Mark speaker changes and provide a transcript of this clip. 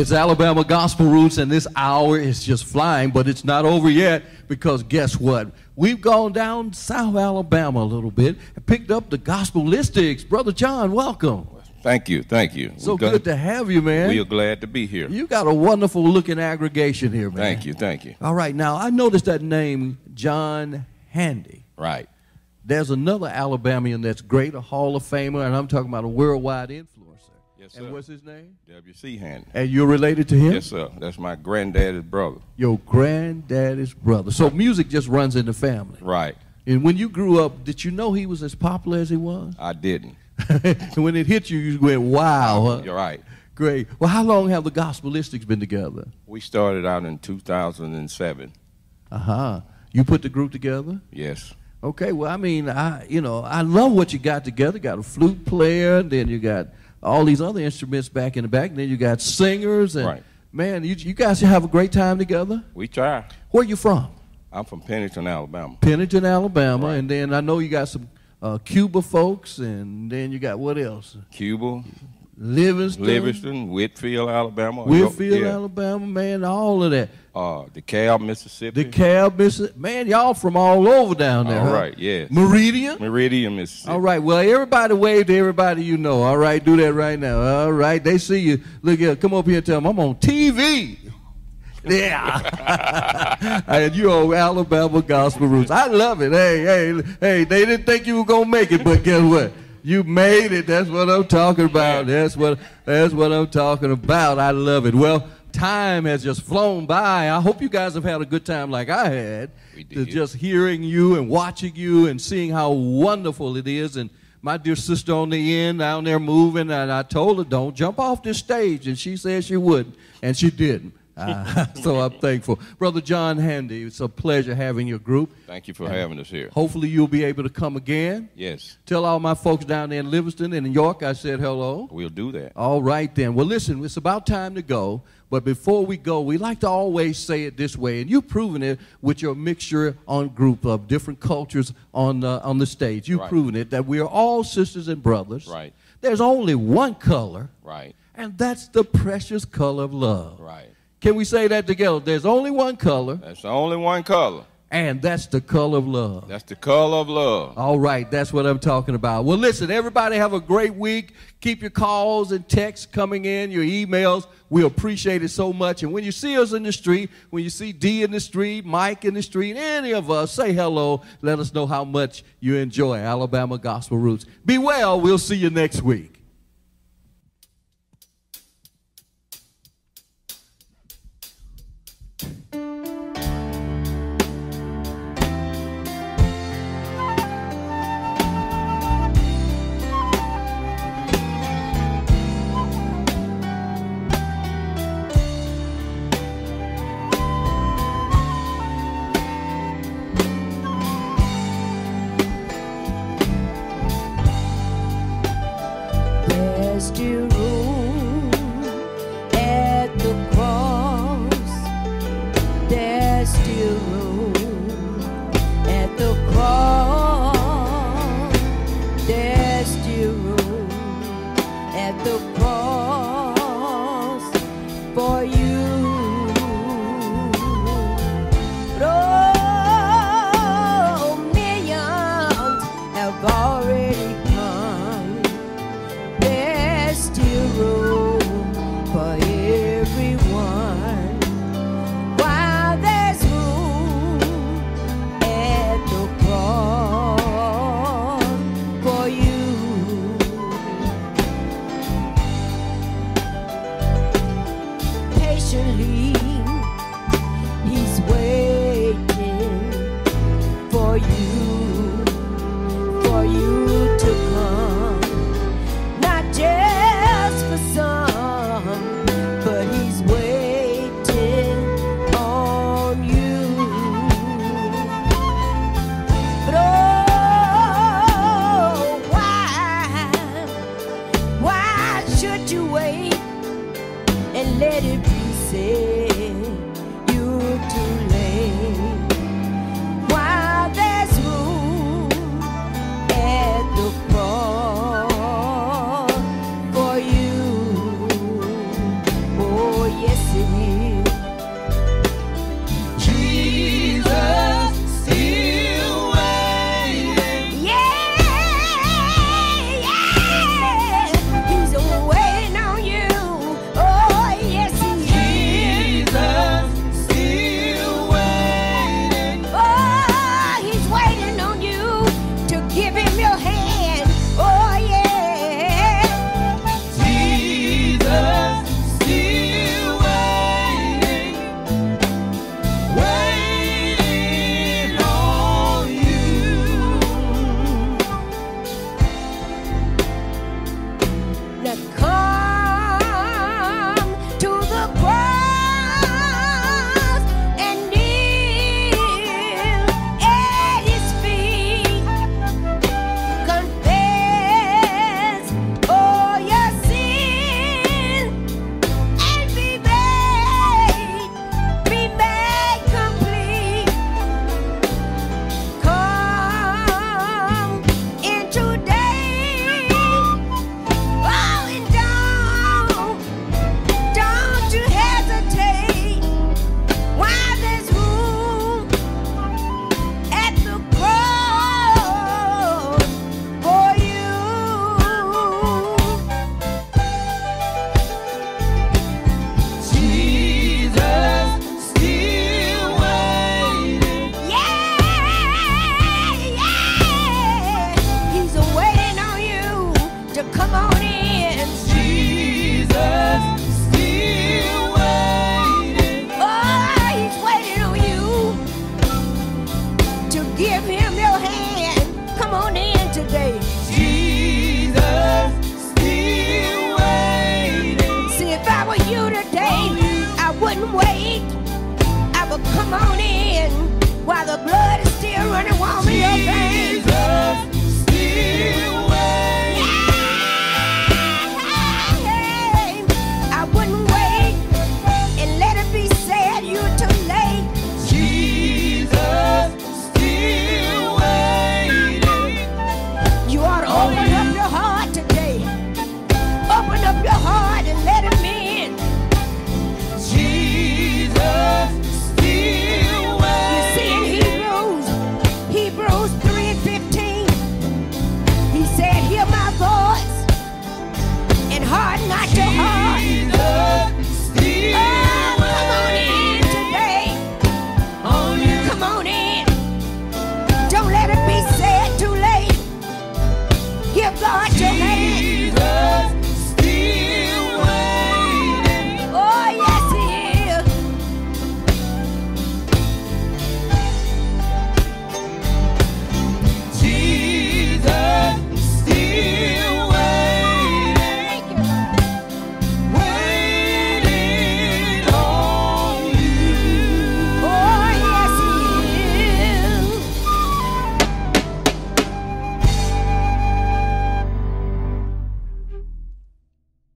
Speaker 1: It's Alabama Gospel Roots, and this hour is just flying, but it's not over yet because guess what? We've gone down South Alabama a little bit and picked up the gospelistics. Brother John, welcome.
Speaker 2: Thank you, thank you.
Speaker 1: So
Speaker 2: We're glad-
Speaker 1: good to have you, man.
Speaker 2: We are glad to be here.
Speaker 1: You got a wonderful looking aggregation here, man.
Speaker 2: Thank you, thank you.
Speaker 1: All right, now I noticed that name, John Handy.
Speaker 2: Right.
Speaker 1: There's another Alabamian that's great, a Hall of Famer, and I'm talking about a worldwide influencer.
Speaker 2: Yes,
Speaker 1: And what's his name?
Speaker 2: W.C. Handy.
Speaker 1: And you're related to him?
Speaker 2: Yes, sir. That's my granddaddy's brother.
Speaker 1: Your granddaddy's brother. So music just runs in the family.
Speaker 2: Right.
Speaker 1: And when you grew up, did you know he was as popular as he was?
Speaker 2: I didn't.
Speaker 1: and when it hit you, you went, wow. Huh?
Speaker 2: You're right.
Speaker 1: Great. Well, how long have the Gospelistics been together?
Speaker 2: We started out in 2007.
Speaker 1: Uh huh. You put the group together?
Speaker 2: Yes.
Speaker 1: Okay. Well, I mean, I you know, I love what you got together. Got a flute player, then you got all these other instruments back in the back, and then you got singers, and
Speaker 2: Right.
Speaker 1: man, you, you guys have a great time together.
Speaker 2: We try.
Speaker 1: Where are you from?
Speaker 2: I'm from Pennington, Alabama.
Speaker 1: Pennington, Alabama,
Speaker 2: Right.
Speaker 1: and then I know you got some uh, Cuba folks, and then you got what else?
Speaker 2: Cuba,
Speaker 1: Livingston,
Speaker 2: Livingston, Whitfield, Alabama.
Speaker 1: Whitfield,
Speaker 2: yeah.
Speaker 1: Alabama, man, all of that.
Speaker 2: Uh, DeKalb, Mississippi.
Speaker 1: DeKalb, Mississippi, man, y'all from all over down there.
Speaker 2: All
Speaker 1: huh?
Speaker 2: right, yes.
Speaker 1: Meridian.
Speaker 2: Meridian, Mississippi.
Speaker 1: All right. Well, everybody wave to everybody you know. All right, do that right now. All right, they see you. Look here, come up here and tell them I'm on TV. Yeah, and you on Alabama Gospel Roots. I love it. Hey, hey, hey. They didn't think you were gonna make it, but guess what? You made it. That's what I'm talking about. That's what. That's what I'm talking about. I love it. Well, time has just flown by. I hope you guys have had a good time like I had.
Speaker 2: We did.
Speaker 1: just hearing you and watching you and seeing how wonderful it is. And my dear sister on the end down there moving, and I told her, don't jump off this stage. And she said she wouldn't, and she didn't. Uh, so I'm thankful. Brother John Handy, it's a pleasure having your group.
Speaker 2: Thank you for having us here.
Speaker 1: Hopefully, you'll be able to come again.
Speaker 2: Yes,
Speaker 1: Tell all my folks down there in Livingston and in York I said hello.
Speaker 2: we'll do that.
Speaker 1: All right, then. Well, listen, it's about time to go. But before we go, we like to always say it this way, and you've proven it with your mixture on group of different cultures on, uh, on the stage. You've
Speaker 2: Right.
Speaker 1: proven it that we are all sisters and brothers.
Speaker 2: Right.
Speaker 1: There's only one color,
Speaker 2: Right,
Speaker 1: and that's the precious color of love.
Speaker 2: right.
Speaker 1: Can we say that together? There's only one color,
Speaker 2: That's the only one color.
Speaker 1: and that's the color of love.
Speaker 2: That's the color of love.
Speaker 1: All right, that's what I'm talking about. Well, listen, everybody have a great week. Keep your calls and texts coming in, your emails. We appreciate it so much. And when you see us in the street, when you see D in the street, Mike in the street, any of us, say hello. Let us know how much you enjoy Alabama Gospel Roots. Be well. We'll see you next week.
Speaker 3: you, for you to come, not just for some, but He's waiting on you.
Speaker 4: But
Speaker 3: oh, why, why should you wait and let it be said?